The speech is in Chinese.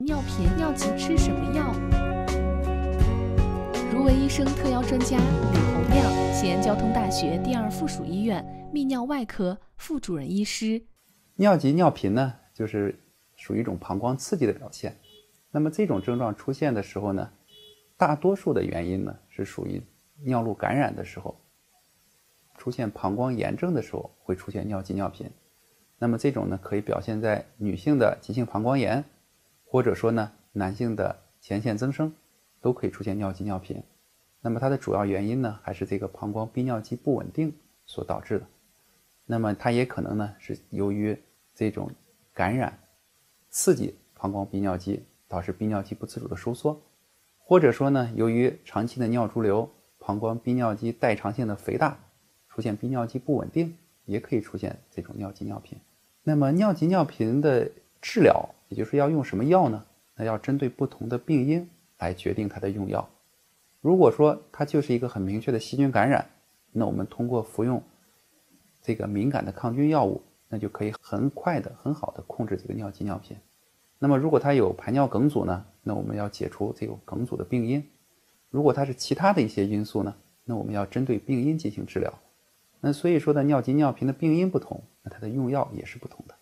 尿频、尿急吃什么药？如为医生特邀专家李洪亮，西安交通大学第二附属医院泌尿外科副主任医师。尿急尿频呢，就是属于一种膀胱刺激的表现。那么这种症状出现的时候呢，大多数的原因呢是属于尿路感染的时候，出现膀胱炎症的时候会出现尿急尿频。那么这种呢可以表现在女性的急性膀胱炎，或者说呢男性的前腺增生，都可以出现尿急尿频。那么它的主要原因呢还是这个膀胱逼尿肌不稳定所导致的。那么它也可能呢是由于这种感染刺激膀胱逼尿肌。导致逼尿肌不自主的收缩，或者说呢，由于长期的尿潴留，膀胱逼尿肌代偿性的肥大，出现逼尿肌不稳定，也可以出现这种尿急尿频。那么尿急尿频的治疗，也就是要用什么药呢？那要针对不同的病因来决定它的用药。如果说它就是一个很明确的细菌感染，那我们通过服用这个敏感的抗菌药物，那就可以很快的、很好的控制这个尿急尿频。那么，如果它有排尿梗阻呢？那我们要解除这个梗阻的病因。如果它是其他的一些因素呢？那我们要针对病因进行治疗。那所以说呢，尿急尿频的病因不同，那它的用药也是不同的。